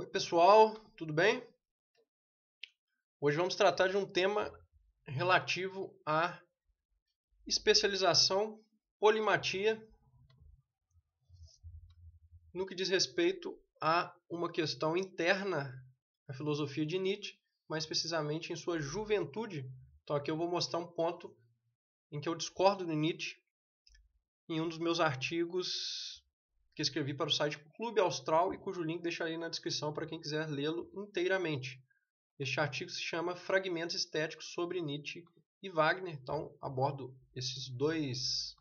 Oi, pessoal, tudo bem? Hoje vamos tratar de um tema relativo à especialização, polimatia, no que diz respeito a uma questão interna à filosofia de Nietzsche, mais precisamente em sua juventude. Então aqui eu vou mostrar um ponto em que eu discordo de Nietzsche em um dos meus artigos que escrevi para o site Clube Austral e cujo link deixarei na descrição para quem quiser lê-lo inteiramente. Este artigo se chama Fragmentos Estéticos sobre Nietzsche e Wagner. Então, abordo esses dois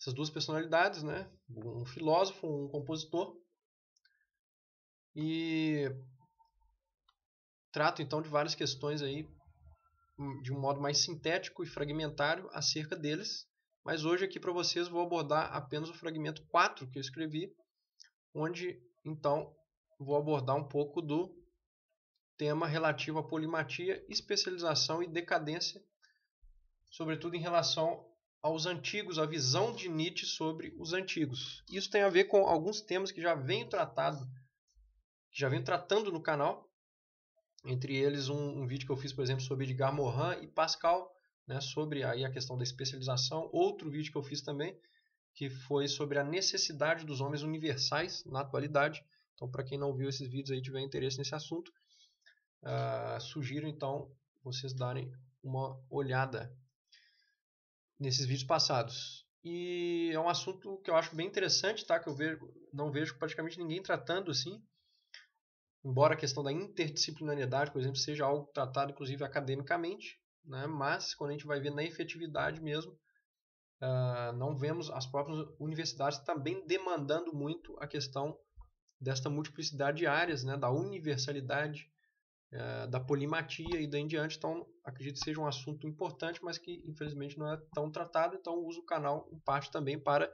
essas duas personalidades, né? Um filósofo, um compositor. E trato então de várias questões aí de um modo mais sintético e fragmentário acerca deles. Mas hoje aqui para vocês vou abordar apenas o fragmento 4 que eu escrevi, onde então vou abordar um pouco do tema relativo à polimatia, especialização e decadência, sobretudo em relação aos antigos, a visão de Nietzsche sobre os antigos. Isso tem a ver com alguns temas que já venho tratado, que já venho tratando no canal, entre eles um, um vídeo que eu fiz, por exemplo, sobre Edgar Morin e Pascal, né, sobre aí a questão da especialização. Outro vídeo que eu fiz também, que foi sobre a necessidade dos homens universais na atualidade. Então, para quem não viu esses vídeos aí tiver interesse nesse assunto, uh, sugiro então vocês darem uma olhada nesses vídeos passados. E é um assunto que eu acho bem interessante, tá? Que eu vejo, não vejo praticamente ninguém tratando assim. Embora a questão da interdisciplinariedade, por exemplo, seja algo tratado inclusive academicamente, né? mas quando a gente vai ver na efetividade mesmo, uh, não vemos as próprias universidades também demandando muito a questão desta multiplicidade de áreas, né? da universalidade, uh, da polimatia e daí em diante. Então, acredito que seja um assunto importante, mas que infelizmente não é tão tratado, então uso o canal em parte também para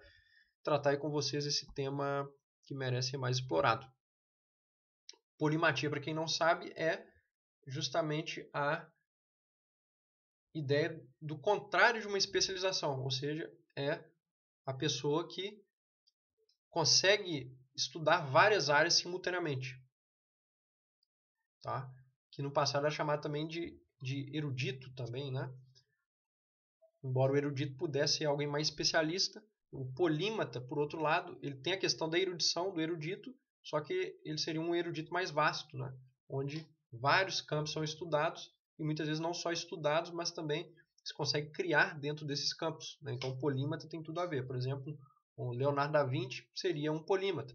tratar com vocês esse tema que merece ser mais explorado. Polimatia, para quem não sabe, é justamente a ideia do contrário de uma especialização, ou seja, é a pessoa que consegue estudar várias áreas simultaneamente. Tá? Que no passado era chamado também de, de erudito também, né? Embora o erudito pudesse ser alguém mais especialista, o polímata, por outro lado, ele tem a questão da erudição do erudito, só que ele seria um erudito mais vasto, né? onde vários campos são estudados e muitas vezes não só estudados, mas também se consegue criar dentro desses campos. Né? Então, polímata tem tudo a ver. Por exemplo, o Leonardo da Vinci seria um polímata.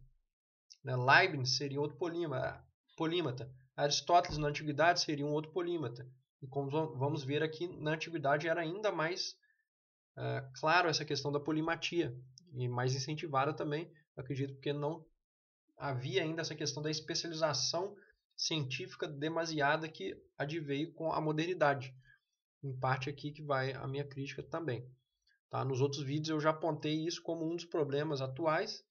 Né? Leibniz seria outro polímata. Aristóteles na antiguidade seria um outro polímata. E como vamos ver aqui, na antiguidade era ainda mais uh, claro essa questão da polimatia e mais incentivada também, acredito, porque não havia ainda essa questão da especialização científica demasiada que adveio com a modernidade. Em parte aqui que vai a minha crítica também. Tá? Nos outros vídeos eu já apontei isso como um dos problemas atuais,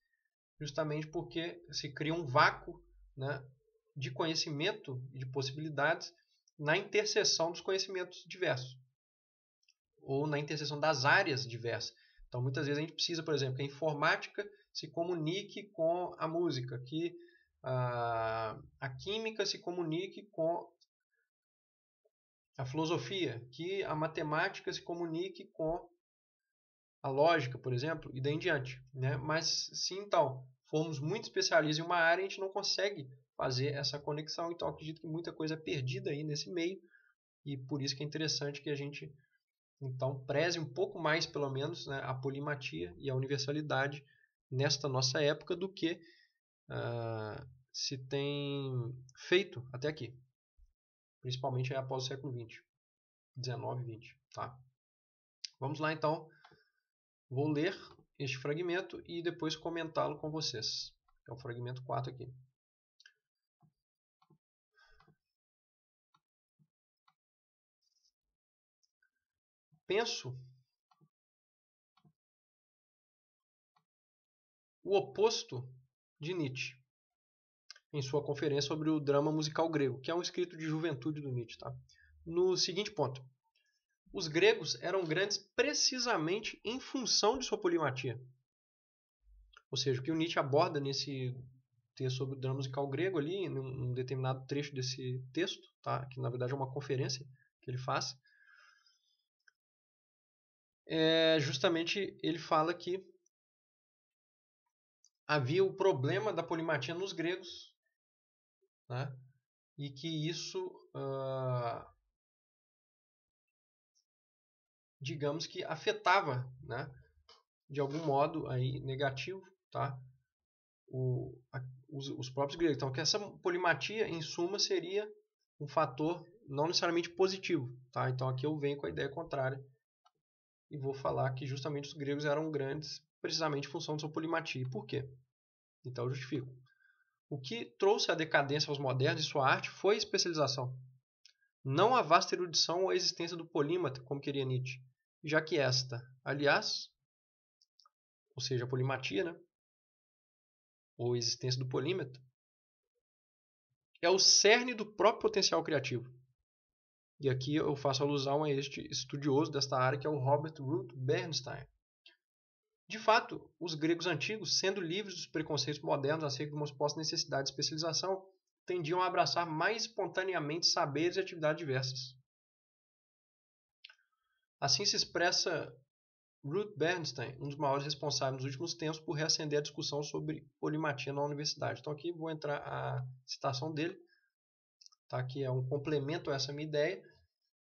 justamente porque se cria um vácuo né, de conhecimento e de possibilidades na interseção dos conhecimentos diversos ou na interseção das áreas diversas. Então, muitas vezes a gente precisa, por exemplo, que a informática se comunique com a música, que a, a química se comunique com a filosofia, que a matemática se comunique com a lógica, por exemplo, e daí em diante. Né? Mas se então formos muito especialistas em uma área, a gente não consegue fazer essa conexão. Então acredito que muita coisa é perdida aí nesse meio e por isso que é interessante que a gente então preze um pouco mais, pelo menos, né, a polimatia e a universalidade nesta nossa época do que uh, se tem feito até aqui, principalmente após o século XX, 19 e 20. Tá? Vamos lá então, vou ler este fragmento e depois comentá-lo com vocês. É o fragmento 4 aqui. Penso o oposto de Nietzsche em sua conferência sobre o drama musical grego, que é um escrito de juventude do Nietzsche. Tá? No seguinte ponto: os gregos eram grandes precisamente em função de sua polimatia. Ou seja, o que o Nietzsche aborda nesse texto sobre o drama musical grego ali, num, um determinado trecho desse texto, tá? que na verdade é uma conferência que ele faz. É, justamente ele fala que havia o problema da polimatia nos gregos, né? e que isso, uh, digamos que afetava, né? de algum modo aí negativo, tá? o, a, os, os, próprios gregos. Então, que essa polimatia, em suma, seria um fator não necessariamente positivo. Tá? Então, aqui eu venho com a ideia contrária e vou falar que justamente os gregos eram grandes precisamente em função de sua polimatia. E por quê? Então, eu justifico. O que trouxe a decadência aos modernos e sua arte foi a especialização. Não a vasta erudição ou a existência do polímata, como queria Nietzsche, já que esta, aliás, ou seja, a polimatia, né, ou existência do polímetro, é o cerne do próprio potencial criativo. E aqui eu faço alusão a este estudioso desta área, que é o Robert Ruth Bernstein. De fato, os gregos antigos, sendo livres dos preconceitos modernos acerca de uma suposta necessidade de especialização, tendiam a abraçar mais espontaneamente saberes e atividades diversas. Assim se expressa Ruth Bernstein, um dos maiores responsáveis nos últimos tempos por reacender a discussão sobre polimatia na universidade. Então aqui vou entrar a citação dele, tá? que é um complemento a essa minha ideia.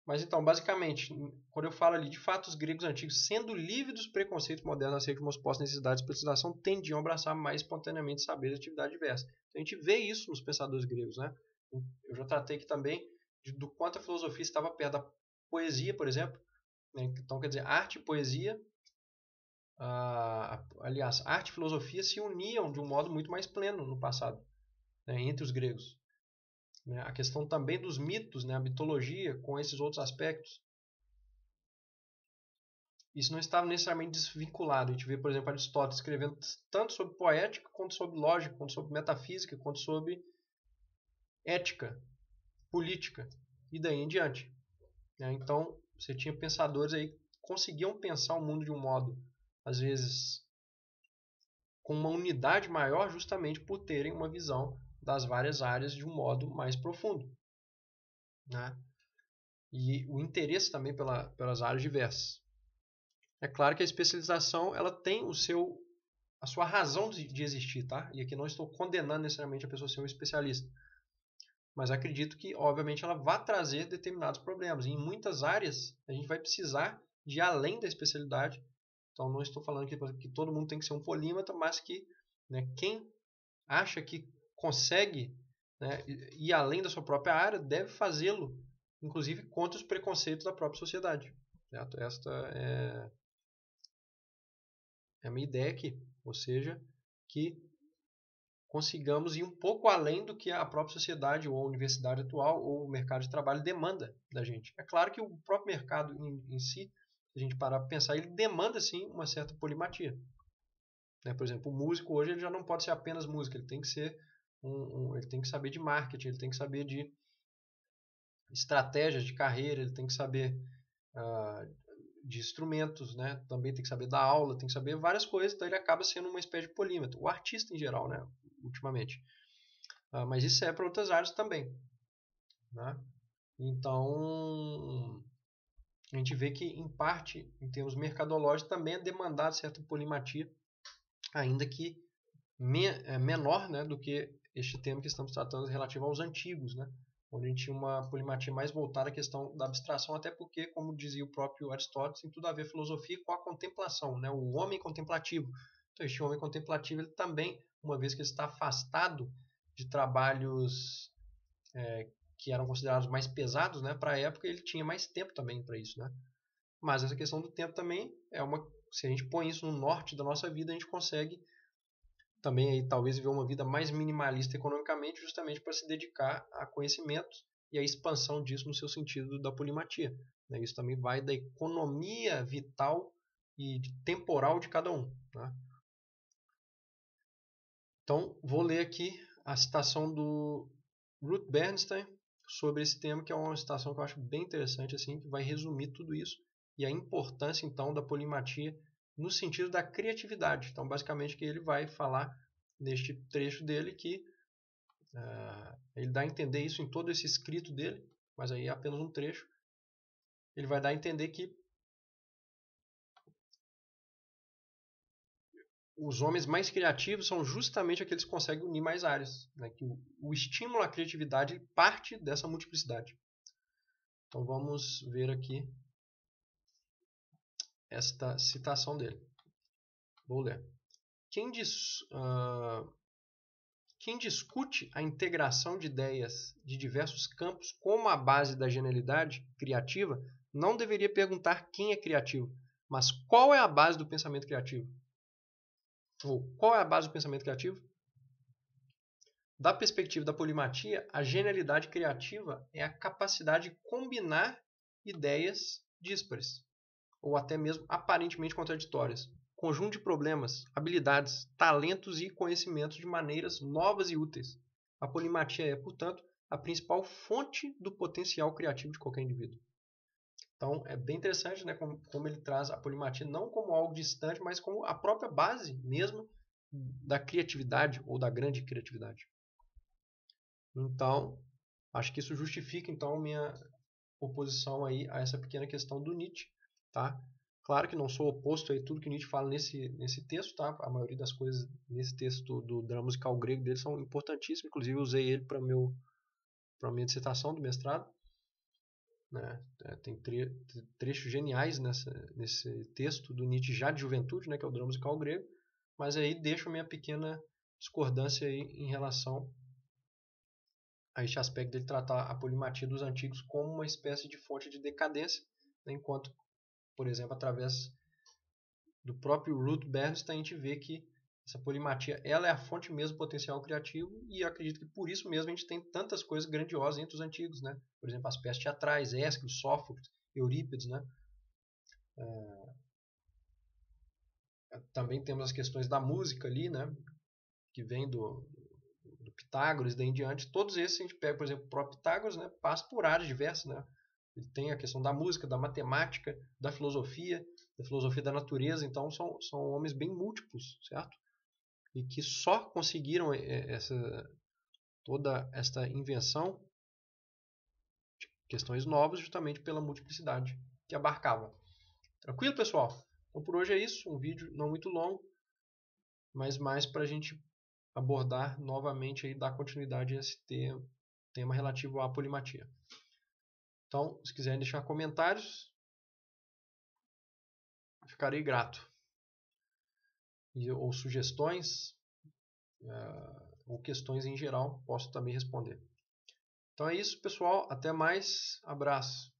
Mas então, basicamente, quando eu falo ali de fato os gregos antigos, sendo livres dos preconceitos modernos acerca de uma suposta necessidade de especialização, tendiam a abraçar mais espontaneamente saberes de atividade diversa. Então, a gente vê isso nos pensadores gregos. Né? Eu já tratei aqui também de, do quanto a filosofia estava perto da poesia, por exemplo, né? Então, quer dizer, arte e poesia, ah, aliás, arte e filosofia se uniam de um modo muito mais pleno no passado, né? entre os gregos. Né? A questão também dos mitos, né? a mitologia, com esses outros aspectos. Isso não estava necessariamente desvinculado. A gente vê, por exemplo, Aristóteles escrevendo tanto sobre poética, quanto sobre lógica, quanto sobre metafísica, quanto sobre ética, política e daí em diante. Né? Então, você tinha pensadores aí que conseguiam pensar o mundo de um modo, às vezes, com uma unidade maior, justamente por terem uma visão das várias áreas de um modo mais profundo. Né? E o interesse também pela, pelas áreas diversas. É claro que a especialização ela tem o seu a sua razão de, de existir, tá? E aqui não estou condenando necessariamente a pessoa ser um especialista. Mas acredito que, obviamente, ela vai trazer determinados problemas. E em muitas áreas, a gente vai precisar de além da especialidade. Então, não estou falando que, que todo mundo tem que ser um polímata, mas que né, quem acha que consegue né, ir além da sua própria área deve fazê-lo, inclusive contra os preconceitos da própria sociedade. Certo? Esta é, é a minha ideia aqui. Ou seja, que consigamos ir um pouco além do que a própria sociedade ou a universidade atual ou o mercado de trabalho demanda da gente. É claro que o próprio mercado em, em si, se a gente parar para pensar, ele demanda sim uma certa polimatia. Né? Por exemplo, o músico hoje ele já não pode ser apenas músico, ele tem que ser um, um, ele tem que saber de marketing, ele tem que saber de estratégias de carreira, ele tem que saber uh, de instrumentos, né? Também tem que saber da aula, tem que saber várias coisas, então ele acaba sendo uma espécie de polímetro. O artista em geral, né? ultimamente. Uh, mas isso é para outras áreas também. Né? Então, a gente vê que, em parte, em termos mercadológicos, também é demandado certa polimatia, ainda que é menor né, do que este tema que estamos tratando relativo aos antigos, né? onde a gente tinha uma polimatia mais voltada à questão da abstração, até porque, como dizia o próprio Aristóteles, tem tudo a ver filosofia com a contemplação, né? o homem contemplativo. Então, este homem contemplativo ele também uma vez que ele está afastado de trabalhos é, que eram considerados mais pesados, né? Para a época ele tinha mais tempo também para isso, né? Mas essa questão do tempo também é uma, se a gente põe isso no norte da nossa vida, a gente consegue também aí talvez viver uma vida mais minimalista economicamente, justamente para se dedicar a conhecimentos e a expansão disso no seu sentido da polimatia. Né? Isso também vai da economia vital e temporal de cada um. Né? Então, vou ler aqui a citação do Ruth Bernstein sobre esse tema, que é uma citação que eu acho bem interessante, assim, que vai resumir tudo isso e a importância, então, da polimatia no sentido da criatividade. Então, basicamente, que ele vai falar neste trecho dele que uh, ele dá a entender isso em todo esse escrito dele, mas aí é apenas um trecho. Ele vai dar a entender que os homens mais criativos são justamente aqueles que conseguem unir mais áreas. Né? Que o, o estímulo à criatividade parte dessa multiplicidade. Então vamos ver aqui esta citação dele. Vou ler. Quem, diz, uh, quem discute a integração de ideias de diversos campos como a base da genialidade criativa não deveria perguntar quem é criativo, mas qual é a base do pensamento criativo. Ou qual é a base do pensamento criativo? Da perspectiva da polimatia, a genialidade criativa é a capacidade de combinar ideias díspares, ou até mesmo aparentemente contraditórias, conjunto de problemas, habilidades, talentos e conhecimentos de maneiras novas e úteis. A polimatia é, portanto, a principal fonte do potencial criativo de qualquer indivíduo. Então, é bem interessante né, como, como ele traz a polimatia não como algo distante, mas como a própria base mesmo da criatividade ou da grande criatividade. Então, acho que isso justifica então minha oposição aí a essa pequena questão do Nietzsche, tá? Claro que não sou oposto a tudo que Nietzsche fala nesse, nesse texto, tá? A maioria das coisas nesse texto do drama musical grego dele são importantíssimas, inclusive usei ele para meu para minha dissertação do mestrado. Né? É, tem tre trechos geniais nessa, nesse texto do Nietzsche já de juventude, né? que é o drama musical grego, mas aí deixo minha pequena discordância aí em relação a este aspecto dele tratar a polimatia dos antigos como uma espécie de fonte de decadência, né? enquanto, por exemplo, através do próprio Ruth Bernstein, a gente vê que essa polimatia ela é a fonte mesmo do potencial criativo e acredito que por isso mesmo a gente tem tantas coisas grandiosas entre os antigos, né? Por exemplo, as peças teatrais, Ésquilo, Sófocles, Eurípides, né? É... Também temos as questões da música ali, né? Que vem do, do Pitágoras, daí em diante. Todos esses, a gente pega, por exemplo, o próprio Pitágoras, né? Passa por áreas diversas, né? Ele tem a questão da música, da matemática, da filosofia, da filosofia da natureza. Então, são, são homens bem múltiplos, certo? E que só conseguiram essa, toda esta invenção de questões novas justamente pela multiplicidade que abarcava. Tranquilo, pessoal? Então, por hoje é isso. Um vídeo não muito longo, mas mais para a gente abordar novamente e dar continuidade a esse tema, tema relativo à polimatia. Então, se quiserem deixar comentários, ficarei grato. E, ou sugestões, uh, ou questões em geral, posso também responder. Então é isso, pessoal. Até mais. Abraço.